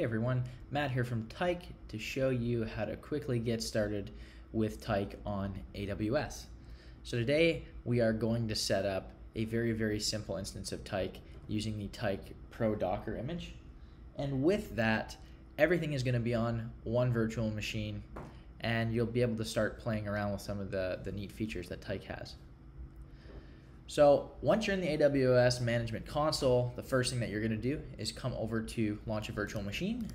Hey everyone, Matt here from Tyk to show you how to quickly get started with Tyk on AWS. So today we are going to set up a very, very simple instance of Tyk using the Tyk Pro Docker image. And with that, everything is going to be on one virtual machine and you'll be able to start playing around with some of the, the neat features that Tyk has. So once you're in the AWS Management Console, the first thing that you're going to do is come over to Launch a Virtual Machine.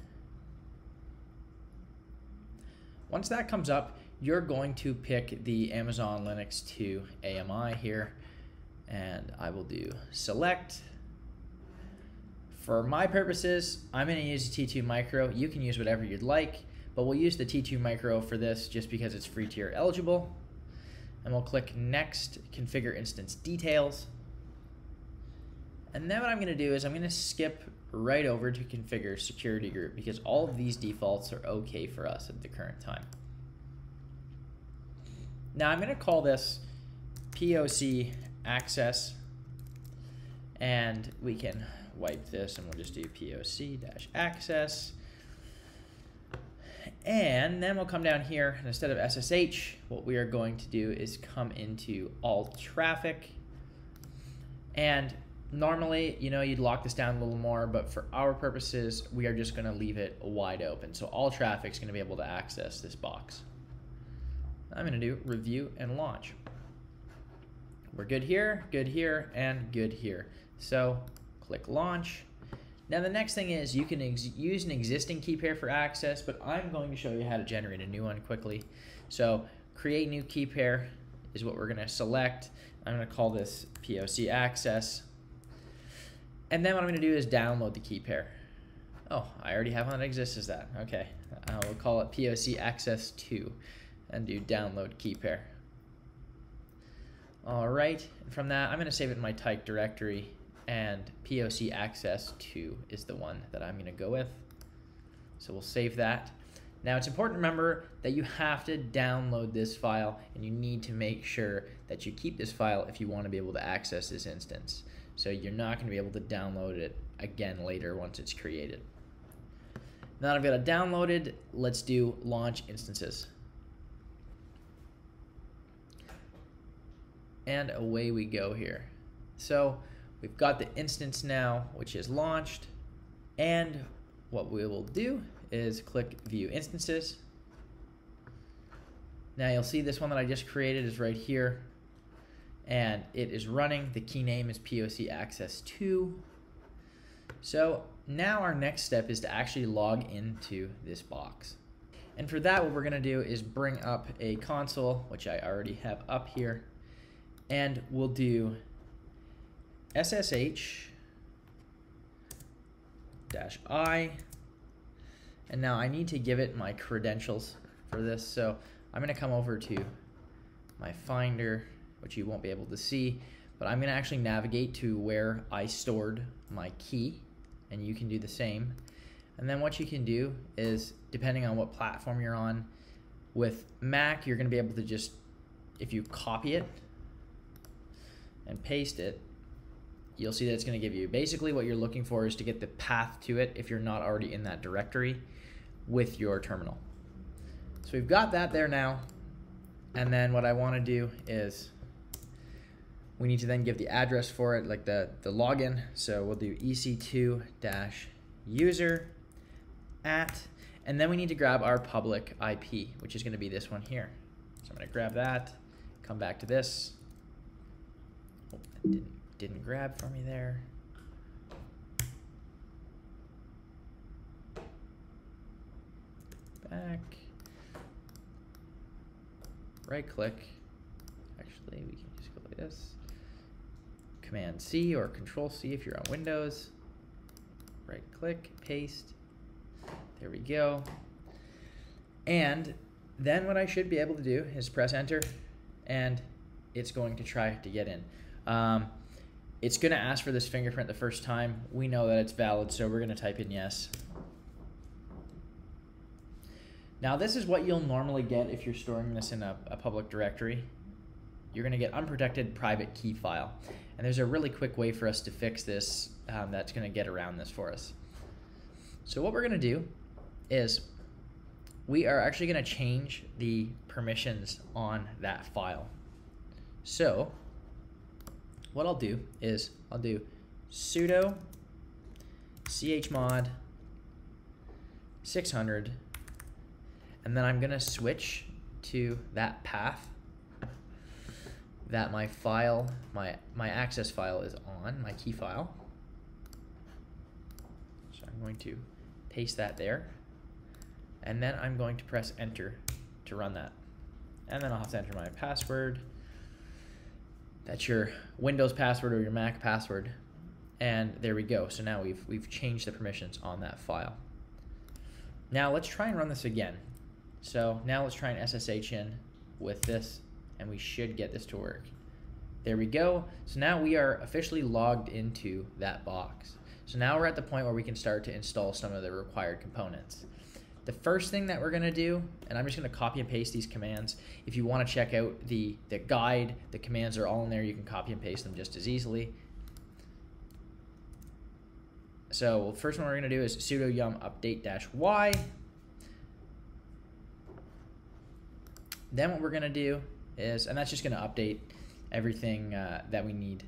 Once that comes up, you're going to pick the Amazon Linux 2 AMI here, and I will do Select. For my purposes, I'm to use the T2 Micro. You can use whatever you'd like, but we'll use the T2 Micro for this just because it's free tier eligible and we'll click Next, Configure Instance Details. And then what I'm going to do is I'm going to skip right over to Configure Security Group because all of these defaults are okay for us at the current time. Now I'm going to call this POC Access and we can wipe this and we'll just do POC-access and then we'll come down here, and instead of SSH, what we are going to do is come into all traffic. And normally, you know, you'd lock this down a little more, but for our purposes, we are just gonna leave it wide open. So all traffic is gonna be able to access this box. I'm gonna do review and launch. We're good here, good here, and good here. So click launch. Now the next thing is you can use an existing key pair for access, but I'm going to show you how to generate a new one quickly. So create new key pair is what we're going to select. I'm going to call this POC access. And then what I'm going to do is download the key pair. Oh, I already have one that exists as that. Okay, I will call it POC access 2 and do download key pair. All right, from that, I'm going to save it in my type directory and POC access 2 is the one that I'm going to go with. So we'll save that. Now it's important to remember that you have to download this file and you need to make sure that you keep this file if you want to be able to access this instance. So you're not going to be able to download it again later once it's created. Now that I've got it downloaded, let's do launch instances. And away we go here. So We've got the instance now, which is launched. And what we will do is click View Instances. Now you'll see this one that I just created is right here. And it is running. The key name is POC Access 2. So now our next step is to actually log into this box. And for that, what we're going to do is bring up a console, which I already have up here. And we'll do SSH dash I. And now I need to give it my credentials for this. So I'm going to come over to my Finder, which you won't be able to see, but I'm going to actually navigate to where I stored my key, and you can do the same. And then what you can do is, depending on what platform you're on, with Mac, you're going to be able to just, if you copy it and paste it, you'll see that it's going to give you basically what you're looking for is to get the path to it if you're not already in that directory with your terminal. So we've got that there now. And then what I want to do is we need to then give the address for it, like the, the login. So we'll do ec2-user at, and then we need to grab our public IP, which is going to be this one here. So I'm going to grab that, come back to this. Oh, didn't grab for me there. Back. Right click. Actually, we can just go like this. Command C or Control C if you're on Windows. Right click, paste. There we go. And then what I should be able to do is press enter and it's going to try to get in. Um, it's going to ask for this fingerprint the first time. We know that it's valid, so we're going to type in yes. Now this is what you'll normally get if you're storing this in a, a public directory. You're going to get unprotected private key file. And there's a really quick way for us to fix this um, that's going to get around this for us. So what we're gonna do is we are actually gonna change the permissions on that file. So what I'll do is I'll do sudo chmod 600 and then I'm gonna switch to that path that my file, my, my access file is on, my key file. So I'm going to paste that there. And then I'm going to press enter to run that. And then I'll have to enter my password. That's your Windows password or your Mac password. And there we go. So now we've, we've changed the permissions on that file. Now let's try and run this again. So now let's try and SSH in with this and we should get this to work. There we go. So now we are officially logged into that box. So now we're at the point where we can start to install some of the required components. The first thing that we're gonna do, and I'm just gonna copy and paste these commands. If you wanna check out the, the guide, the commands are all in there. You can copy and paste them just as easily. So first one we're gonna do is sudo yum update dash y. Then what we're gonna do is, and that's just gonna update everything uh, that we need.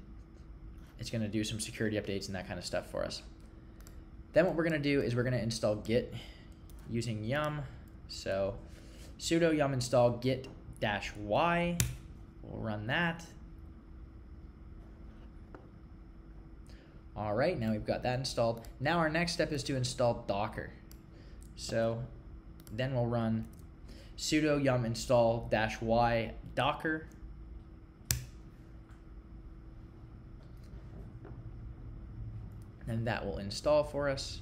It's gonna do some security updates and that kind of stuff for us. Then what we're gonna do is we're gonna install git using yum. So sudo yum install git dash y. We'll run that. All right, now we've got that installed. Now our next step is to install Docker. So then we'll run sudo yum install dash y docker. And that will install for us.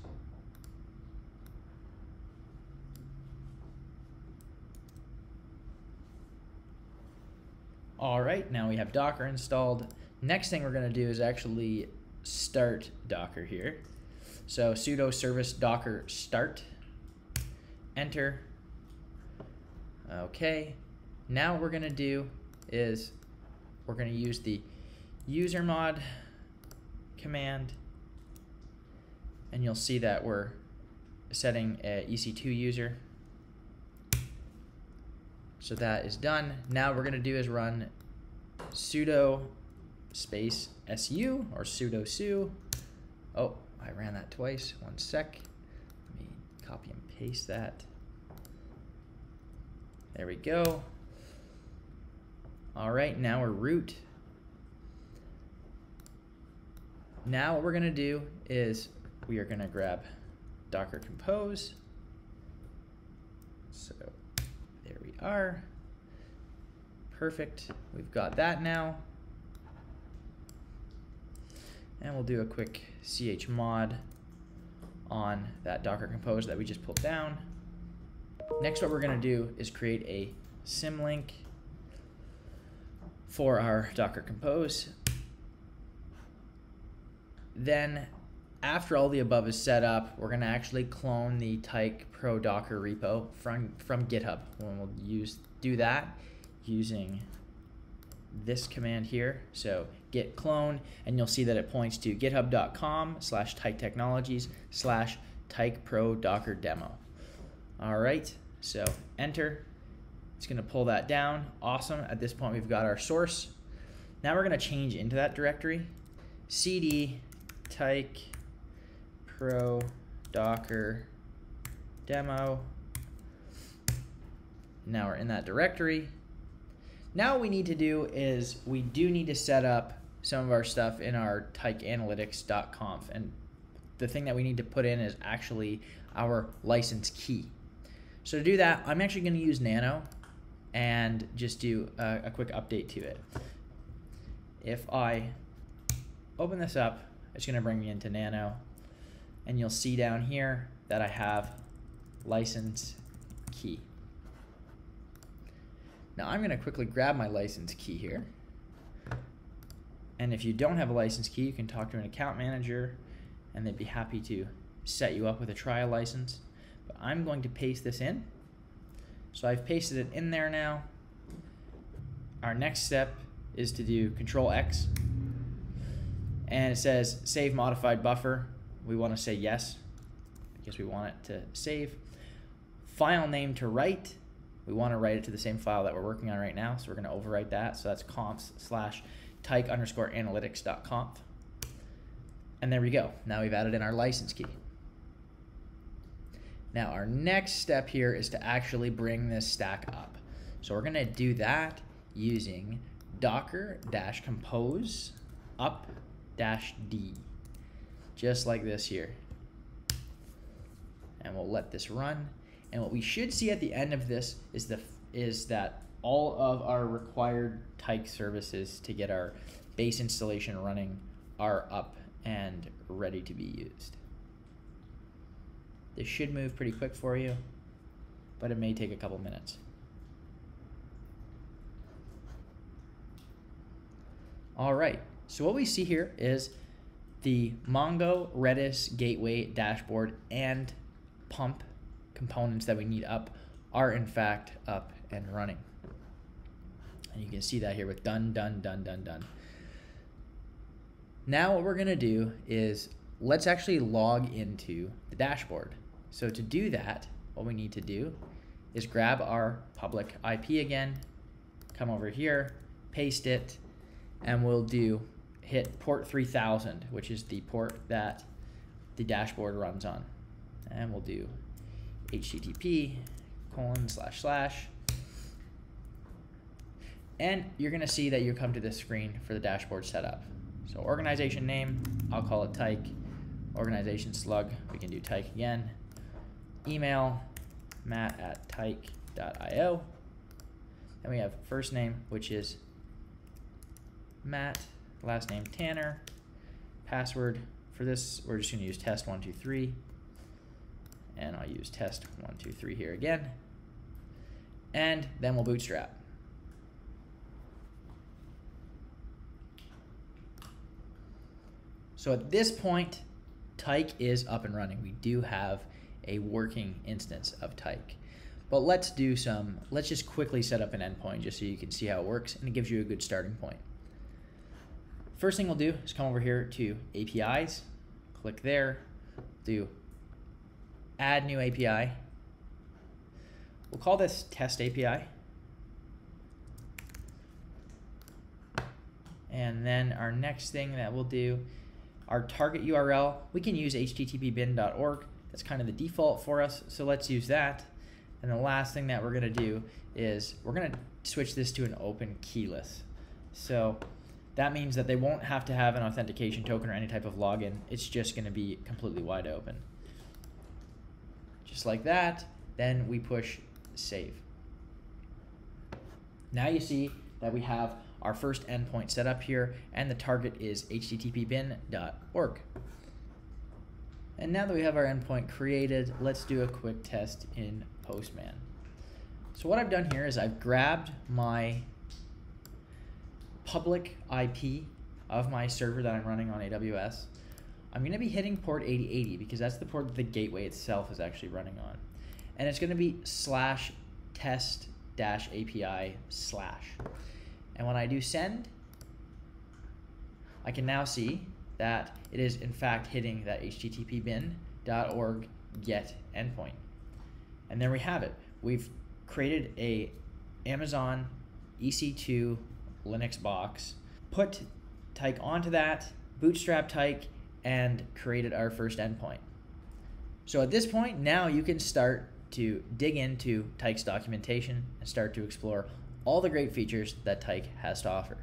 All right, now we have Docker installed. Next thing we're gonna do is actually start Docker here. So sudo service docker start, enter. Okay, now we're gonna do is we're gonna use the usermod command and you'll see that we're setting a EC2 user. So that is done. Now we're gonna do is run sudo space su or sudo su. Oh, I ran that twice. One sec. Let me copy and paste that. There we go. All right, now we're root. Now what we're gonna do is we are gonna grab Docker Compose. So are. Perfect. We've got that now. And we'll do a quick chmod on that Docker Compose that we just pulled down. Next, what we're going to do is create a symlink for our Docker Compose. Then, after all the above is set up, we're going to actually clone the Tyk Pro Docker repo from, from GitHub. And we'll use do that using this command here. So git clone, and you'll see that it points to github.com slash tyk technologies slash tyk pro docker demo. All right, so enter. It's gonna pull that down. Awesome. At this point, we've got our source. Now we're gonna change into that directory. cd tyk pro docker demo. Now we're in that directory. Now what we need to do is we do need to set up some of our stuff in our tykanalytics.conf. And the thing that we need to put in is actually our license key. So to do that, I'm actually going to use Nano and just do a, a quick update to it. If I open this up, it's going to bring me into Nano. And you'll see down here that I have license key. Now I'm going to quickly grab my license key here. And if you don't have a license key, you can talk to an account manager and they'd be happy to set you up with a trial license. But I'm going to paste this in. So I've pasted it in there now. Our next step is to do control X. And it says save modified buffer. We want to say yes. because we want it to save. File name to write. We want to write it to the same file that we're working on right now, so we're going to overwrite that. So that's conf slash tyk underscore analytics dot conf. And there we go. Now we've added in our license key. Now our next step here is to actually bring this stack up. So we're gonna do that using docker dash compose up dash d, just like this here. And we'll let this run. And what we should see at the end of this is the is that all of our required Tyk services to get our base installation running are up and ready to be used. This should move pretty quick for you, but it may take a couple minutes. All right, so what we see here is the Mongo Redis gateway dashboard and pump components that we need up are in fact up and running. And you can see that here with done, done, done, done, done. Now what we're gonna do is let's actually log into the dashboard. So to do that, what we need to do is grab our public IP again, come over here, paste it, and we'll do hit port 3000, which is the port that the dashboard runs on. And we'll do HTTP colon slash slash. And you're gonna see that you come to this screen for the dashboard setup. So organization name, I'll call it Tyk. Organization slug, we can do Tyk again email matt at tyk.io. And we have first name, which is Matt, last name Tanner. Password for this, we're just going to use test123. And I'll use test123 here again. And then we'll bootstrap. So at this point, Tyk is up and running. We do have a working instance of Tyk. But let's do some, let's just quickly set up an endpoint just so you can see how it works and it gives you a good starting point. First thing we'll do is come over here to APIs, click there, do add new API. We'll call this test API. And then our next thing that we'll do, our target URL, we can use httpbin.org that's kind of the default for us. So let's use that. And the last thing that we're going to do is we're going to switch this to an open keyless. So that means that they won't have to have an authentication token or any type of login. It's just going to be completely wide open. Just like that. Then we push save. Now you see that we have our first endpoint set up here and the target is httpbin.org. And now that we have our endpoint created, let's do a quick test in Postman. So what I've done here is I've grabbed my public IP of my server that I'm running on AWS. I'm going to be hitting port 8080 because that's the port that the gateway itself is actually running on. And it's going to be slash test dash API slash. And when I do send, I can now see that it is in fact hitting that http bin.org get endpoint. And there we have it. We've created a Amazon EC2 Linux box, put Tyk onto that, bootstrap Tyk, and created our first endpoint. So at this point, now you can start to dig into Tyk's documentation and start to explore all the great features that Tyk has to offer.